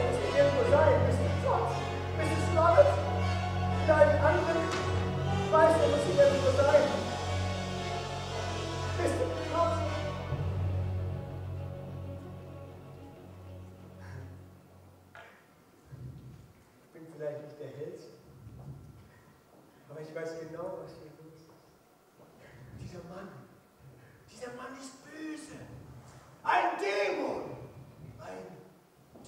muss hier irgendwo sein. Mrs. Trotz, Mrs. Roberts. Nein, andere. Ich weiß, muss hier irgendwo sein. Mr. Trotz. Ich bin vielleicht nicht der Held, aber ich weiß genau, was hier los ist. Dieser Mann, dieser Mann ist böse. Ein Dämon. Ein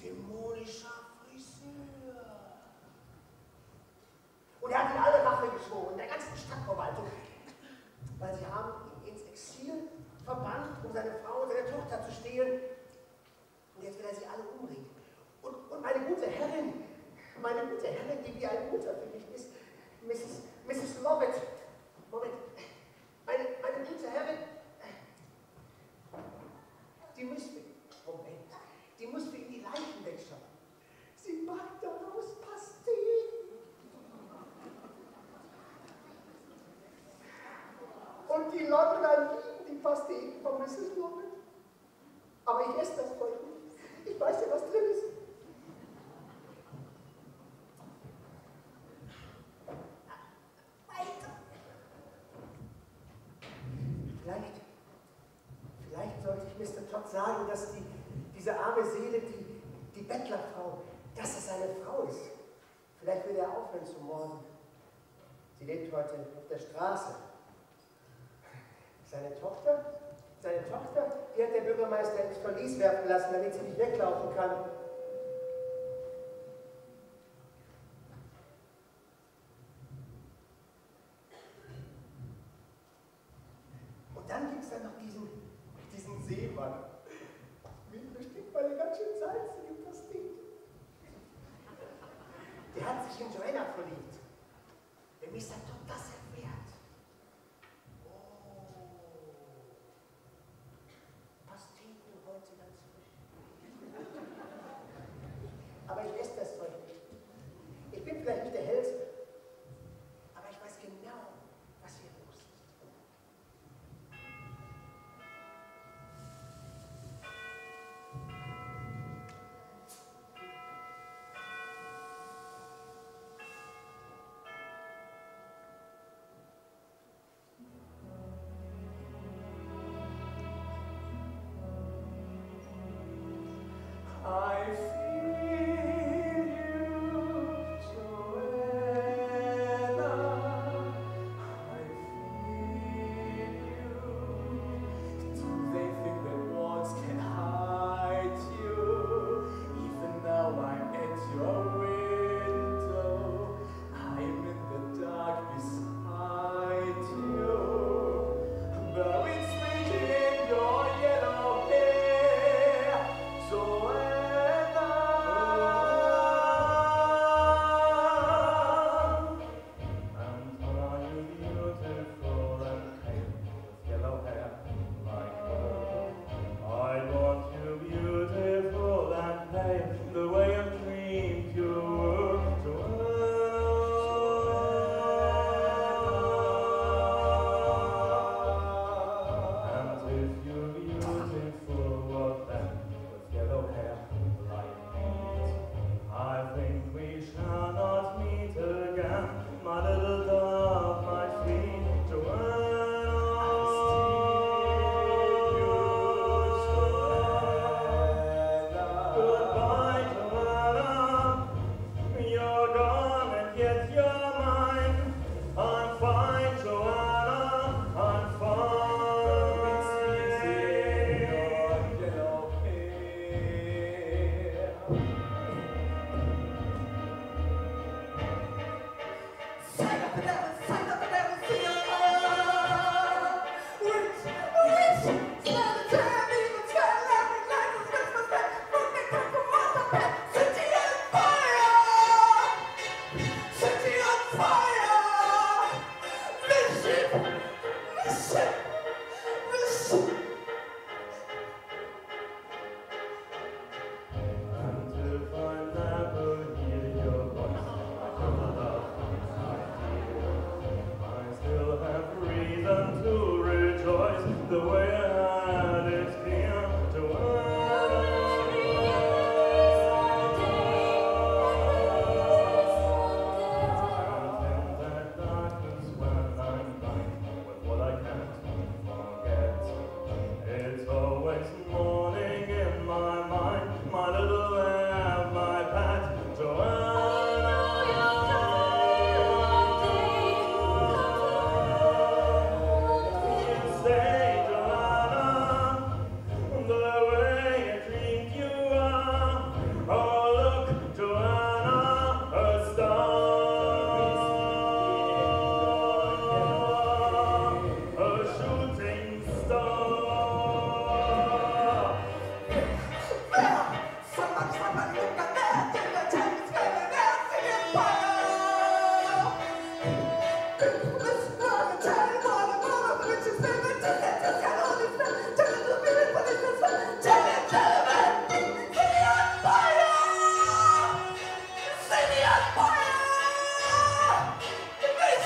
dämonischer Friseur. Und er hat ihnen alle Rache geschworen, der ganzen Stadtverwaltung. Weil sie haben ihn ins Exil verbannt, um seine Frau und seine Tochter zu stehlen. Und jetzt will er sie alle umbringen. Und, und meine gute Herrin, meine gute Herrin, die wie eine Mutter für mich ist, Mrs. Mrs. Lovett. Moment. Meine, meine gute Herrin, die muss für, Moment, die muss für ihn die Leichen wegschaffen. Sie macht daraus Pasteten. Und die Londoner lieben die Pasteten von Mrs. Lovett. Aber ich esse das Zeug nicht. Ich weiß ja, was drin ist. Vielleicht, vielleicht sagen, dass die, diese arme Seele, die, die Bettlerfrau, dass es seine Frau ist. Vielleicht will er aufhören zu morden. Sie lebt heute auf der Straße. Seine Tochter? Seine Tochter, die hat der Bürgermeister ins Verlies werfen lassen, damit sie nicht weglaufen kann. fora. fire!